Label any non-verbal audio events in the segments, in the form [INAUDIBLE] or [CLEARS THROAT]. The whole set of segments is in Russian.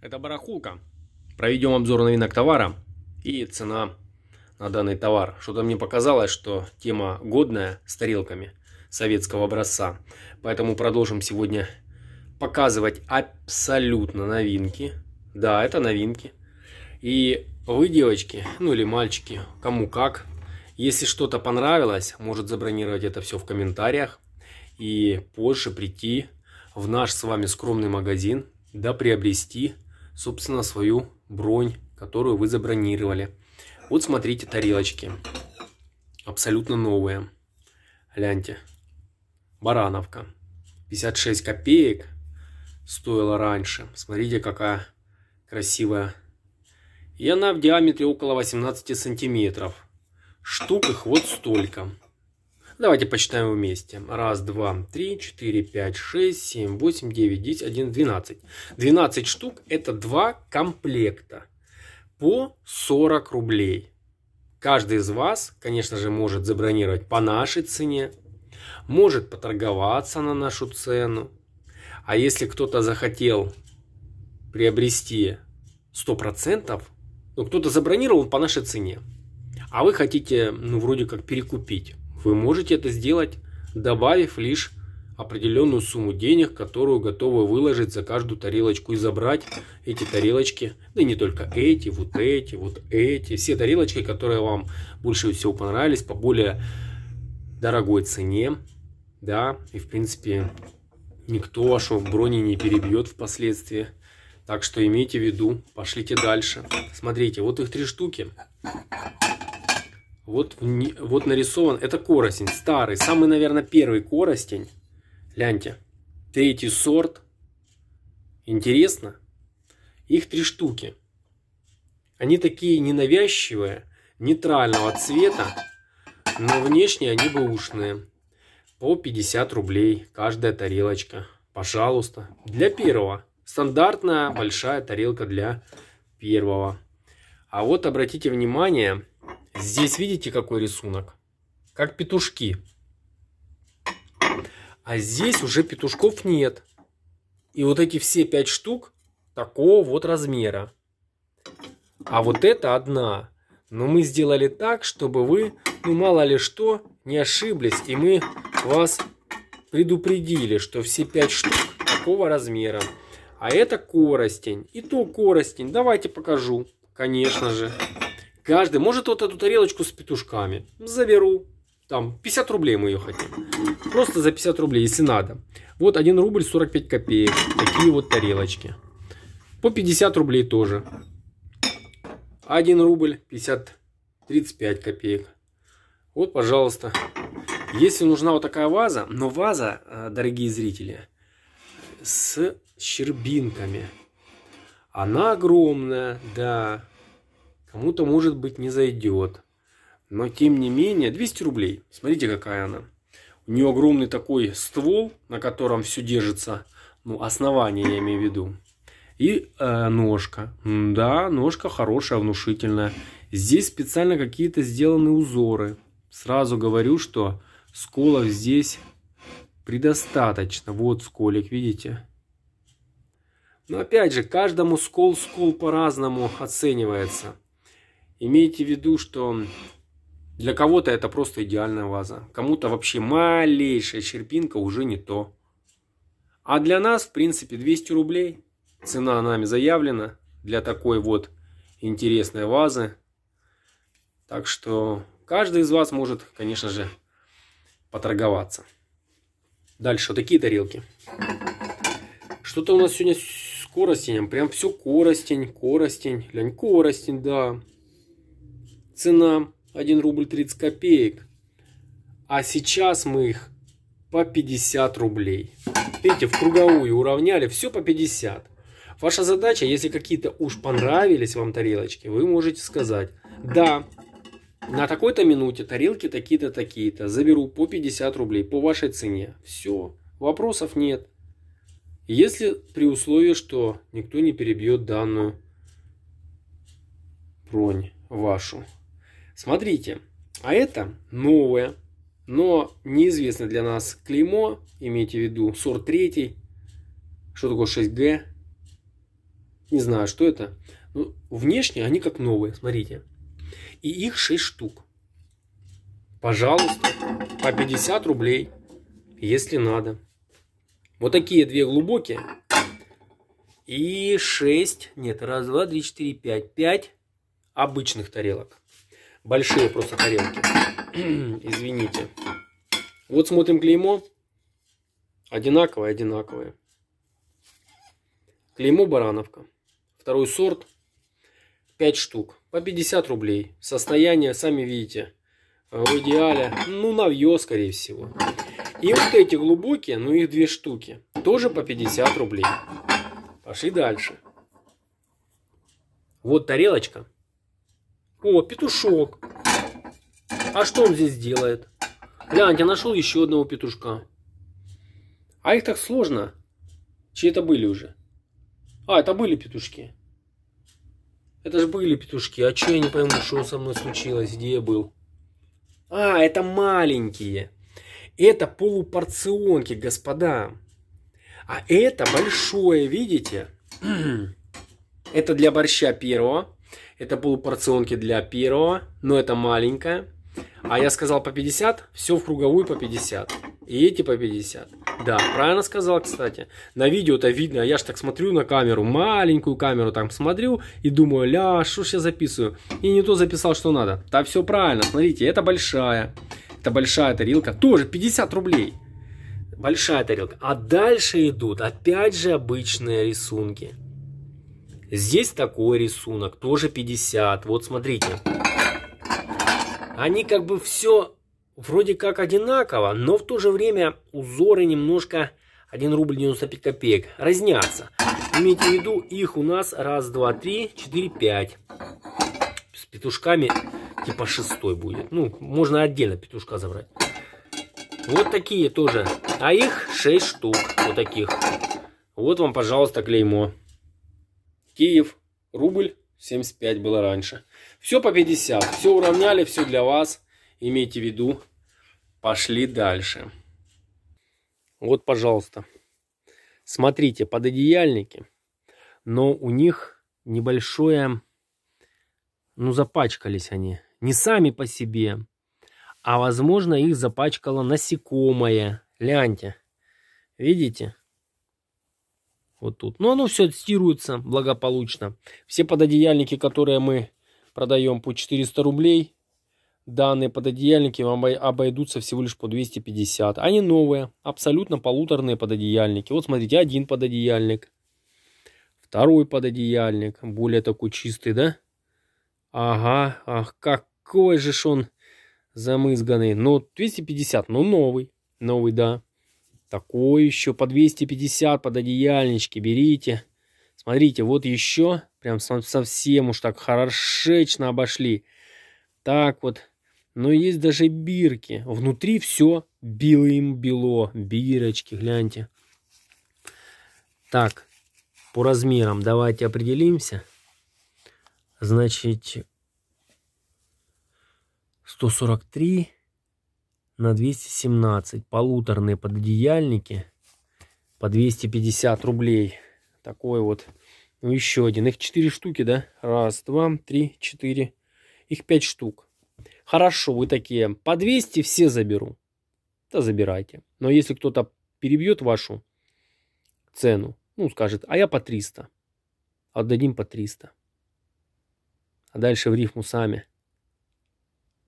Это барахулка. Проведем обзор новинок товара и цена на данный товар. Что-то мне показалось, что тема годная с тарелками советского образца. Поэтому продолжим сегодня показывать абсолютно новинки. Да, это новинки. И вы, девочки, ну или мальчики, кому как, если что-то понравилось, может забронировать это все в комментариях. И позже прийти в наш с вами скромный магазин, да приобрести собственно, свою бронь, которую вы забронировали. Вот смотрите тарелочки. Абсолютно новые. Гляньте. Барановка. 56 копеек стоила раньше. Смотрите, какая красивая. И она в диаметре около 18 сантиметров. Штук их вот столько. Давайте почитаем вместе. Раз, два, три, четыре, пять, шесть, семь, восемь, девять, десять, один, двенадцать. Двенадцать штук это два комплекта по 40 рублей. Каждый из вас, конечно же, может забронировать по нашей цене, может поторговаться на нашу цену. А если кто-то захотел приобрести 100%, ну, кто-то забронировал по нашей цене, а вы хотите, ну, вроде как перекупить. Вы можете это сделать, добавив лишь определенную сумму денег, которую готовы выложить за каждую тарелочку и забрать эти тарелочки, да и не только эти, вот эти, вот эти, все тарелочки, которые вам больше всего понравились по более дорогой цене, да, и в принципе никто вашу брони не перебьет впоследствии. Так что имейте в виду, пошлите дальше. Смотрите, вот их три штуки. Вот, вот нарисован, это коростень, старый, самый, наверное, первый коростень. Гляньте, третий сорт. Интересно? Их три штуки. Они такие ненавязчивые, нейтрального цвета, но внешне они бэушные. По 50 рублей каждая тарелочка. Пожалуйста. Для первого. Стандартная большая тарелка для первого. А вот обратите внимание, Здесь видите, какой рисунок? Как петушки. А здесь уже петушков нет. И вот эти все пять штук такого вот размера. А вот это одна. Но мы сделали так, чтобы вы, ну мало ли что, не ошиблись. И мы вас предупредили, что все пять штук такого размера. А это коростень. И то коростень. Давайте покажу. Конечно же. Каждый может вот эту тарелочку с петушками. Заберу. Там 50 рублей мы ее хотим. Просто за 50 рублей, если надо. Вот 1 рубль 45 копеек. Такие вот тарелочки. По 50 рублей тоже. 1 рубль 50, 35 копеек. Вот, пожалуйста. Если нужна вот такая ваза, но ваза, э, дорогие зрители, с щербинками. Она огромная, да. Кому-то, может быть, не зайдет. Но, тем не менее, 200 рублей. Смотрите, какая она. У нее огромный такой ствол, на котором все держится. Ну, основание я имею в виду. И э, ножка. Да, ножка хорошая, внушительная. Здесь специально какие-то сделаны узоры. Сразу говорю, что сколов здесь предостаточно. Вот сколик, видите? Но опять же, каждому скол скол по-разному оценивается. Имейте в виду, что для кого-то это просто идеальная ваза. Кому-то вообще малейшая щербинка уже не то. А для нас, в принципе, 200 рублей. Цена нами заявлена для такой вот интересной вазы. Так что каждый из вас может, конечно же, поторговаться. Дальше, вот такие тарелки. Что-то у нас сегодня с коростенем. Прям все коростень, коростень. Лянь, коростень, да. Цена 1 рубль 30 копеек. А сейчас мы их по 50 рублей. Видите, в круговую уравняли, все по 50. Ваша задача, если какие-то уж понравились вам тарелочки, вы можете сказать, да, на такой-то минуте тарелки такие-то, такие-то, заберу по 50 рублей по вашей цене. Все, вопросов нет. Если при условии, что никто не перебьет данную бронь вашу. Смотрите, а это новое, но неизвестно для нас клеймо, имейте в виду сорт третий, что такое 6Г. Не знаю, что это. Ну, внешне они как новые, смотрите. И их 6 штук. Пожалуйста, по 50 рублей, если надо. Вот такие две глубокие. И 6, нет, раз, два, три, четыре, пять. Пять обычных тарелок. Большие просто тарелки. [CLEARS THROAT] Извините. Вот смотрим клеймо. Одинаковое, одинаковое. Клеймо Барановка. Второй сорт. 5 штук. По 50 рублей. Состояние, сами видите, в идеале, ну, навье, скорее всего. И вот эти глубокие, ну, их две штуки. Тоже по 50 рублей. Пошли дальше. Вот тарелочка. О, петушок. А что он здесь делает? Гляньте, нашел еще одного петушка. А их так сложно. Чьи это были уже? А, это были петушки. Это же были петушки. А что я не пойму, что со мной случилось, где я был? А, это маленькие. Это полупорционки, господа. А это большое, видите? [CLEARS THROAT] Это для борща первого. Это полупорционки для первого, но это маленькая. А я сказал по 50, все в круговую по 50. И эти по 50. Да, правильно сказал, кстати. На видео это видно, я ж так смотрю на камеру, маленькую камеру там смотрю и думаю, ля, что ж я записываю? И не то записал, что надо. Да все правильно, смотрите, это большая. Это большая тарелка, тоже 50 рублей. Большая тарелка. А дальше идут опять же обычные рисунки. Здесь такой рисунок, тоже 50. Вот смотрите. Они как бы все вроде как одинаково, но в то же время узоры немножко 1 рубль 95 копеек разнятся. Имейте в виду, их у нас раз, два, три, четыре, пять. С петушками типа шестой будет. Ну, можно отдельно петушка забрать. Вот такие тоже. А их 6 штук. Вот таких. Вот вам, пожалуйста, клеймо. Киев, рубль 75 было раньше. Все по 50. Все уравняли, все для вас. Имейте в виду. Пошли дальше. Вот, пожалуйста. Смотрите, пододеяльники. Но у них небольшое... Ну, запачкались они. Не сами по себе. А, возможно, их запачкало насекомое. Гляньте. Видите? Вот тут. Но оно все стируется благополучно. Все пододеяльники, которые мы продаем по 400 рублей, данные пододеяльники вам обойдутся всего лишь по 250. Они новые, абсолютно полуторные пододеяльники. Вот смотрите, один пододеяльник, второй пододеяльник, более такой чистый, да? Ага, ах, какой же ж он замызганный. Ну, 250, ну новый, новый, да. Такой еще по 250 пододеяльнички берите. Смотрите, вот еще прям совсем уж так хорошечно обошли. Так вот. Но есть даже бирки. Внутри все белым-бело. Бирочки, гляньте. Так, по размерам давайте определимся. Значит, 143 на 217. Полуторные пододеяльники по 250 рублей. Такой вот. Ну, еще один. Их 4 штуки, да? Раз, два, три, четыре. Их 5 штук. Хорошо, вы такие. По 200 все заберу. Да забирайте. Но если кто-то перебьет вашу цену, ну, скажет, а я по 300. Отдадим по 300. А дальше в рифму сами.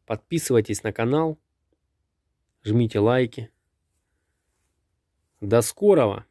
Подписывайтесь на канал жмите лайки. До скорого!